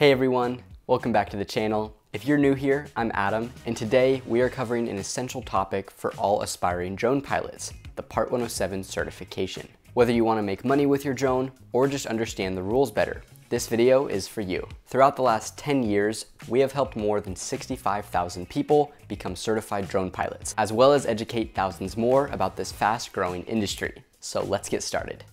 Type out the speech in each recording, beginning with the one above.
Hey everyone, welcome back to the channel. If you're new here, I'm Adam, and today we are covering an essential topic for all aspiring drone pilots, the Part 107 certification. Whether you want to make money with your drone or just understand the rules better, this video is for you. Throughout the last 10 years, we have helped more than 65,000 people become certified drone pilots, as well as educate thousands more about this fast growing industry. So let's get started.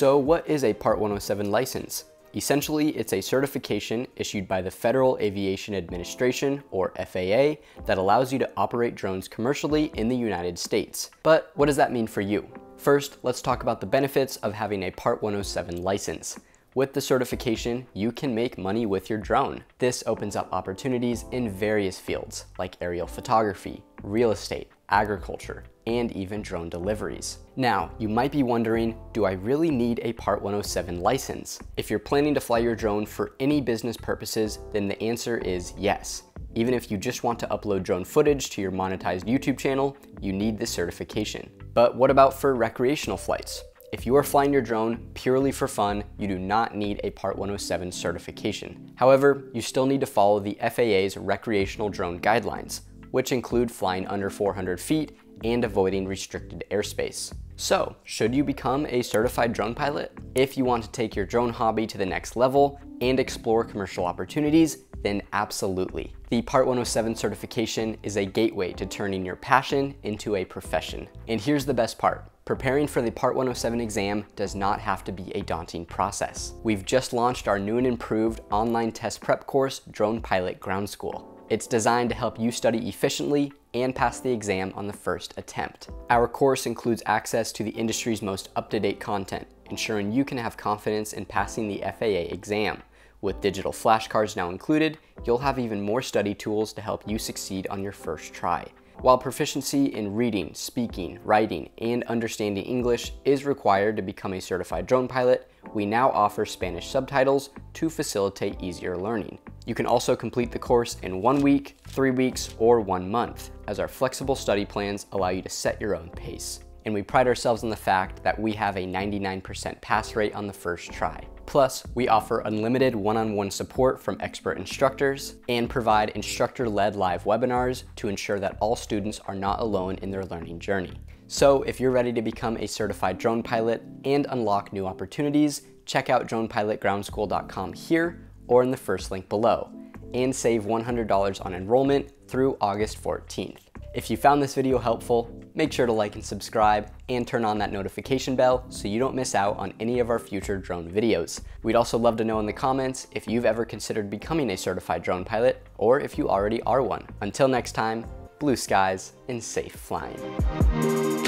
So what is a Part 107 license? Essentially, it's a certification issued by the Federal Aviation Administration, or FAA, that allows you to operate drones commercially in the United States. But what does that mean for you? First, let's talk about the benefits of having a Part 107 license. With the certification, you can make money with your drone. This opens up opportunities in various fields, like aerial photography, real estate, agriculture, and even drone deliveries. Now, you might be wondering, do I really need a Part 107 license? If you're planning to fly your drone for any business purposes, then the answer is yes. Even if you just want to upload drone footage to your monetized YouTube channel, you need this certification. But what about for recreational flights? If you are flying your drone purely for fun, you do not need a Part 107 certification. However, you still need to follow the FAA's recreational drone guidelines, which include flying under 400 feet and avoiding restricted airspace. So, should you become a certified drone pilot? If you want to take your drone hobby to the next level and explore commercial opportunities, then absolutely. The Part 107 certification is a gateway to turning your passion into a profession. And here's the best part. Preparing for the Part 107 exam does not have to be a daunting process. We've just launched our new and improved online test prep course, Drone Pilot Ground School. It's designed to help you study efficiently and pass the exam on the first attempt. Our course includes access to the industry's most up-to-date content, ensuring you can have confidence in passing the FAA exam. With digital flashcards now included, you'll have even more study tools to help you succeed on your first try. While proficiency in reading, speaking, writing, and understanding English is required to become a certified drone pilot, we now offer Spanish subtitles to facilitate easier learning. You can also complete the course in one week, three weeks, or one month, as our flexible study plans allow you to set your own pace. And we pride ourselves on the fact that we have a 99% pass rate on the first try. Plus, we offer unlimited one-on-one -on -one support from expert instructors and provide instructor-led live webinars to ensure that all students are not alone in their learning journey. So if you're ready to become a certified drone pilot and unlock new opportunities, check out dronepilotgroundschool.com here or in the first link below, and save $100 on enrollment through August 14th. If you found this video helpful, make sure to like and subscribe and turn on that notification bell so you don't miss out on any of our future drone videos. We'd also love to know in the comments if you've ever considered becoming a certified drone pilot or if you already are one. Until next time, blue skies and safe flying.